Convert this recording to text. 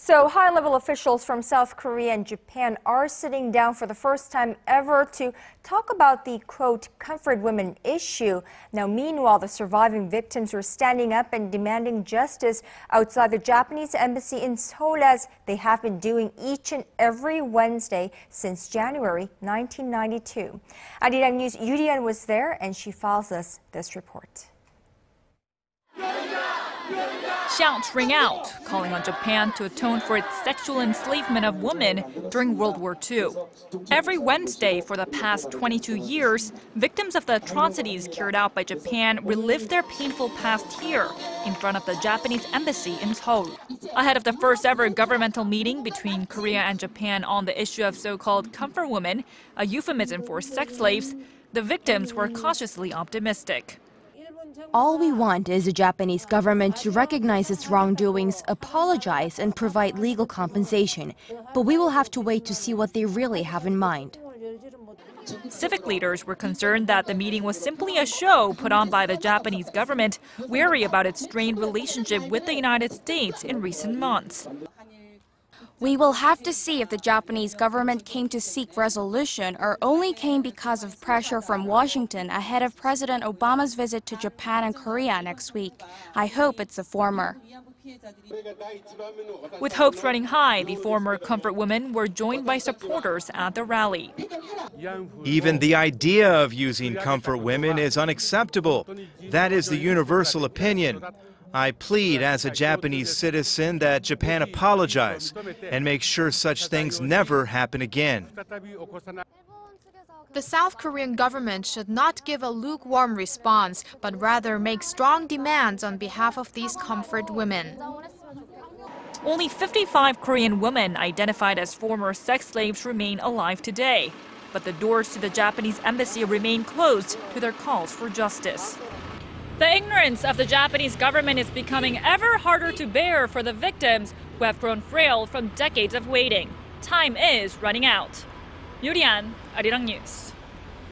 So, high level officials from South Korea and Japan are sitting down for the first time ever to talk about the quote, comfort women issue. Now, meanwhile, the surviving victims were standing up and demanding justice outside the Japanese embassy in Seoul, as they have been doing each and every Wednesday since January 1992. Arirang News Yoo Li-an was there and she files us this report. Shouts ring out, calling on Japan to atone for its sexual enslavement of women during World War II. Every Wednesday for the past 22 years, victims of the atrocities carried out by Japan relive their painful past here in front of the Japanese embassy in Seoul. Ahead of the first ever governmental meeting between Korea and Japan on the issue of so-called comfort women, a euphemism for sex slaves, the victims were cautiously optimistic. All we want is the Japanese government to recognize its wrongdoings, apologize, and provide legal compensation. But we will have to wait to see what they really have in mind. Civic leaders were concerned that the meeting was simply a show put on by the Japanese government, wary about its strained relationship with the United States in recent months. We will have to see if the Japanese government came to seek resolution or only came because of pressure from Washington ahead of President Obama's visit to Japan and Korea next week. I hope it's the former. With hopes running high, the former comfort women were joined by supporters at the rally. Even the idea of using comfort women is unacceptable. That is the universal opinion. I plead as a Japanese citizen that Japan apologize and make sure such things never happen again. The South Korean government should not give a lukewarm response, but rather make strong demands on behalf of these comfort women. Only 55 Korean women identified as former sex slaves remain alive today. But the doors to the Japanese embassy remain closed to their calls for justice. The ignorance of the Japanese government is becoming ever harder to bear for the victims who have grown frail from decades of waiting. Time is running out. Yoo Li-an, Arirang News.